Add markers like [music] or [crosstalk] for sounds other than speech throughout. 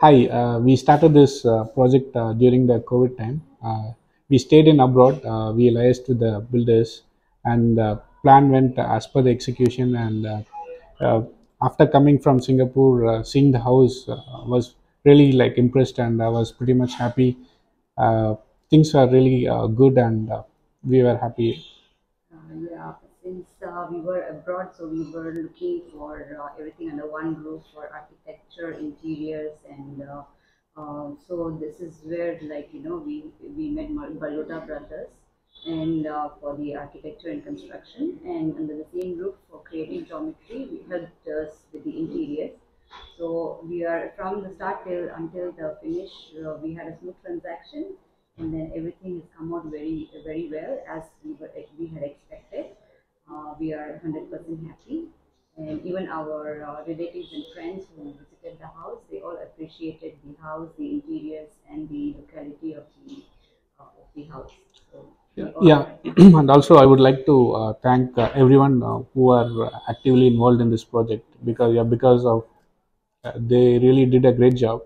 Hi, uh, we started this uh, project uh, during the COVID time. Uh, we stayed in abroad. Uh, we liaised with the builders, and uh, plan went as per the execution. And after coming from Singapore, seeing the house was really like impressed, and I was pretty much happy. Things were really good, and we were happy. Yeah, since uh, we were abroad, so we were looking for uh, everything under one roof for architecture, interiors, and uh, uh, so this is where, like you know, we we met Balota brothers, and uh, for the architecture and construction, and under the same roof for creating geometry, we helped us with the interiors. So we are from the start till until the finish. Uh, we had a smooth transaction, and then everything has come out very very well as we were we had expected. Uh, we are 100% happy, and even our uh, relatives and friends who visited the house, they all appreciated the house, the interiors, and the locality of the uh, of the house. So all Yeah, [clears throat] and also I would like to uh, thank uh, everyone uh, who are actively involved in this project because yeah, because of uh, they really did a great job.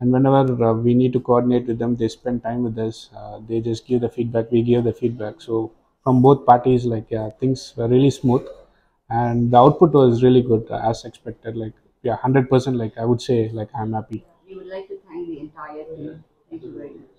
And whenever uh, we need to coordinate with them, they spend time with us. Uh, they just give the feedback. We give the feedback. So from both parties, like yeah, things were really smooth, and the output was really good as expected. Like yeah, hundred percent. Like I would say, like I'm happy. We would like to thank the entire team. Thank you very much.